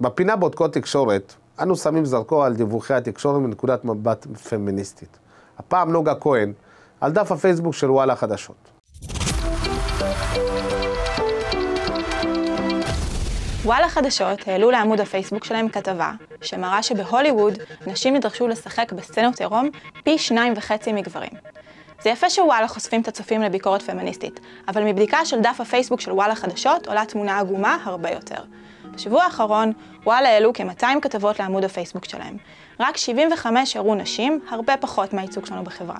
בפינה בודקות תקשורת, אנו שמים זרקור על דיווחי התקשורת מנקודת מבט פמיניסטית. הפעם נוגה כהן, על דף הפייסבוק של וואלה חדשות. וואלה חדשות העלו לעמוד הפייסבוק שלהם כתבה שמראה שבהוליווד נשים נדרשו לשחק בסצנות עירום פי שניים וחצי מגברים. זה יפה שוואלה חושפים את הצופים לביקורת פמיניסטית, אבל מבדיקה של דף הפייסבוק של וואלה חדשות עולה תמונה עגומה הרבה יותר. בשבוע האחרון, וואלה העלו כ-200 כתבות לעמוד הפייסבוק שלהם. רק 75 הראו נשים, הרבה פחות מהייצוג שלנו בחברה.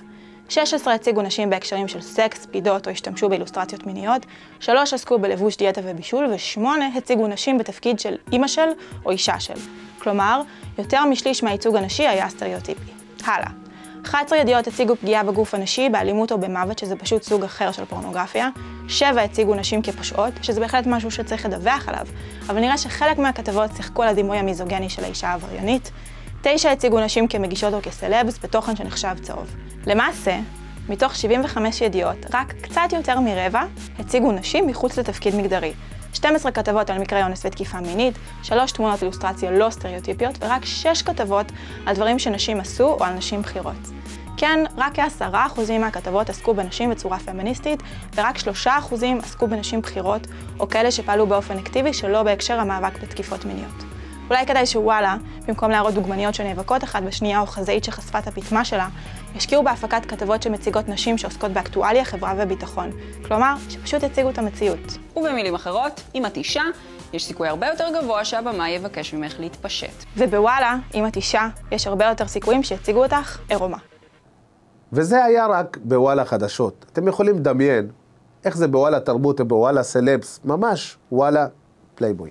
16 הציגו נשים בהקשרים של סקס, פידות או השתמשו באילוסטרציות מיניות, 3 עסקו בלבוש דיאטה ובישול, ו-8 הציגו נשים בתפקיד של אימא של או אישה של. כלומר, יותר משליש מהייצוג הנשי היה סטריאוטיפי. הלאה. 11 ידיעות הציגו פגיעה בגוף הנשי, באלימות או במוות, שזה פשוט סוג אחר של פורנוגרפיה. 7 הציגו נשים כפושעות, שזה בהחלט משהו שצריך לדווח עליו, אבל נראה שחלק מהכתבות שיחקו על הדימוי המיזוגני של האישה העבריינית. 9 הציגו נשים כמגישות או כסלבס בתוכן שנחשב צהוב. למעשה, מתוך 75 ידיעות, רק קצת יותר מרבע הציגו נשים מחוץ לתפקיד מגדרי. 12 כתבות על מקרי אונס ותקיפה מינית, 3 תמונות אילוסטרציה לא סטריאוטיפיות, ורק 6 כתבות על דברים שנשים עשו או על נשים בכירות. כן, רק כ-10% מהכתבות עסקו בנשים בצורה פמיניסטית, ורק 3% עסקו בנשים בכירות, או כאלה שפעלו באופן אקטיבי שלא בהקשר המאבק בתקיפות מיניות. אולי כדאי שוואלה, במקום להראות דוגמניות שנאבקות אחת בשנייה או חזאית שחשפה את הפטמה שלה, ישקיעו בהפקת כתבות שמציגות נשים שעוסקות באקטואליה, חברה וביטחון. כלומר, שפשוט יציגו את המציאות. ובמילים אחרות, אם את אישה, יש סיכוי הרבה יותר גבוה שהבמה יבקש ממך להתפשט. ובוואלה, אם את אישה, יש הרבה יותר סיכויים שיציגו אותך עירומה. וזה היה רק בוואלה חדשות. אתם יכולים לדמיין איך זה בוואלה תרבות ובוואלה סלבס, ממש וואלה פלייבוי.